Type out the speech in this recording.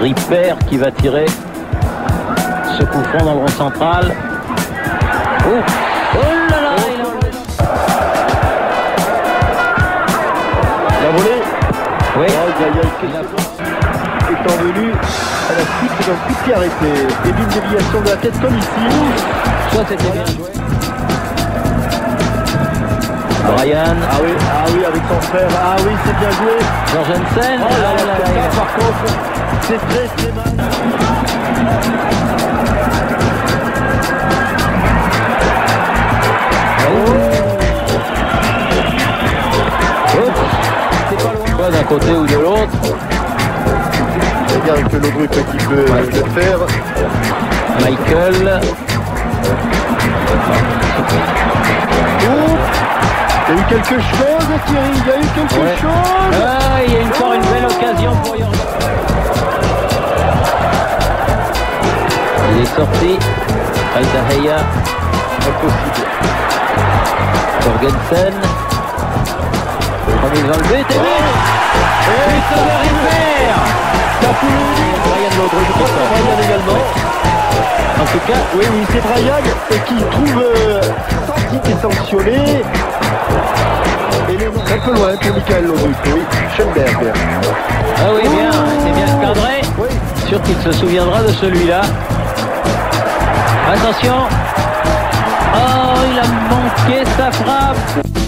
Ripper qui va tirer ce coup franc dans le rond central. Oh, oh là là il a volée Oui, Aïe, aïe, aïe, qu'est-ce que- étant venu à la suite d'un coup de pied arrêté et d'une déviation de la tête comme ici. soit c'était bien joué. Brian, Ah oui, ah oui, avec son frère. Ah oui, c'est bien joué. Jorgensen. Oh là là, là là là. par contre, c'est. Soit d'un côté ou de l'autre. Bien que Lodruc qui peut le faire. Michael. Ouh, Il y a eu quelque chose, Thierry. Il y a eu quelque Ouais. chose. Ah, il y a encore une belle Il est sorti. Aldaheya, Impossible. Jorgensen. Remise dans le but et but Et ça va. Brian Je qui crois que Brian également. En tout cas, Oui, oui, c'est Brian et qui trouve euh, Santi est sanctionné. Et le un peu loin pour Michael Lodruc, oui. Schoenberg. ah oui, bien, c'est bien cadré. Oui. Sûr qu'il se souviendra de celui-là. Attention. Oh, il a manqué sa frappe